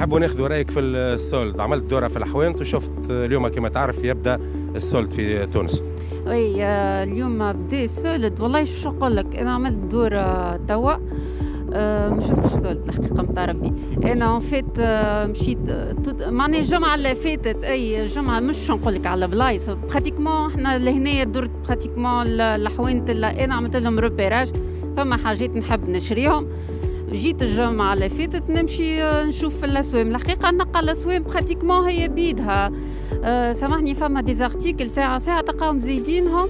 نحبوا ناخذوا رأيك في ال solde. عملت دورة في الحوانت وشفت اليوم كما تعرف يبدأ ال solde في تونس. oui آه، اليوم بدا ال solde. والله شو نقول لك؟ أنا عملت دورة توا. أه ما شفتش solde الحقيقة متاع ربي. أنا en fait أه مشيت معني الجمعة اللي فاتت. أي جمعه مش نقول لك على بلايص pratiquement إحنا لهنا درت pratiquement الحوانت اللي أنا عملت لهم repérage فما حاجات نحب نشريهم. جيت الجمعة اللي فاتت نمشي آه، نشوف في الأسوام الحقيقة نقى الأسوام pratiquement هي بيدها. أه سامحني فما des articles ساعة ساعة تلقاهم زايدينهم.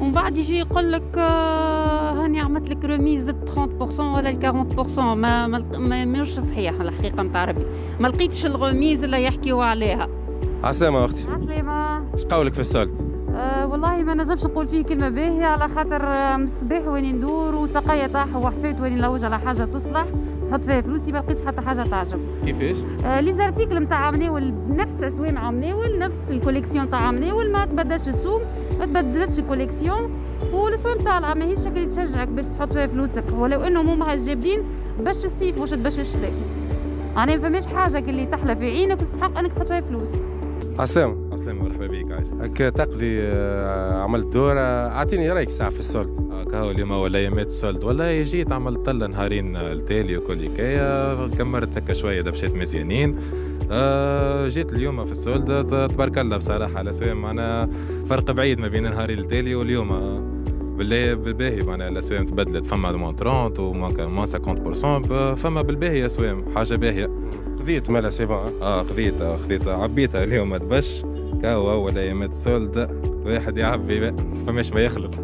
ومن بعد يجي يقول لك آه هاني عملت لك remise 30% ولا 40% ما ما مش صحيح الحقيقة نتاع ربي. ما لقيتش ال remise اللي يحكيوا عليها. عسلامة أختي. عسلامة. إيش قولك في ال solde؟ أه والله ما نجمش نقول فيه كلمة باهيه على خاطر من الصباح وين ندور وسقايا طاح وحفات وين نلوج على حاجة تصلح نحط فيها فلوسي ما لقيتش حتى حاجة تعجب. كيفاش؟ آه les articles نتاع عمناول نفس أسوام عمناول نفس ال collection تاع عمناول ما تبدلش السوم ما تبدلتش ال collection. والأسوام طالعه ماهيش شكل تشجعك باش تحط فيها فلوسك ولو إنه هما جابدين باش الصيف واش باش الشتاء يعني ما فماش حاجة اللي تحلى في عينك وتستحق إنك تحط فيها فلوس. عسلامة عسلامة مرحبا بك عايش. هكا تقضي آه، عملت دورة. أعطيني رأيك ساعة في ال solde آه، كهو اليوم ولا يمات ال solde والله جيت عملت طلة نهارين التالي وكل حكاية. كمرت هكا شوية دبشات مزيانين. آه جيت اليوم في ال solde تبارك الله بصراحة على سوية معنا فرق بعيد ما بين النهارين التالي واليوم. آه، بالله بالباهي معناها الاسوام تبدلت فما moins 30 و moins 50% فما بالباهي اسوام حاجة باهية. قضيت مالا c'est bon آه قضيتها خذيتها عبيتها اليوم تبش. كهو اول ايامات ال solde واحد يعبي فماش ما يخلط.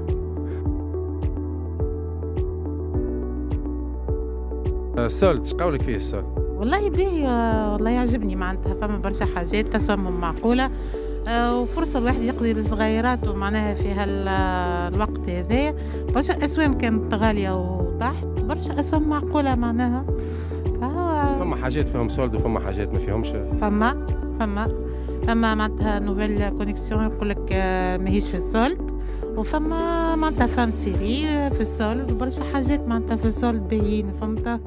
ال solde إيش قولك فيه ال solde؟ والله باهي آه، والله يعجبني معناتها فما برشا حاجات تسوم معقولة. آه، وفرصة الواحد يقضي الصغيرات ومعناها في هالوقت هذا. برشا أسوام كانت غالية وطاحت برشا أسوام معقولة معناها. كهو فما حاجات فيهم solde وفما حاجات ما فيهمش. فما فما. فما معناتها nouvelle collection يقول لك آه، ماهيش في ال solde. وفما معناتها fin série في ال solde وبرشا حاجات معناتها في ال solde باهيين فهمت؟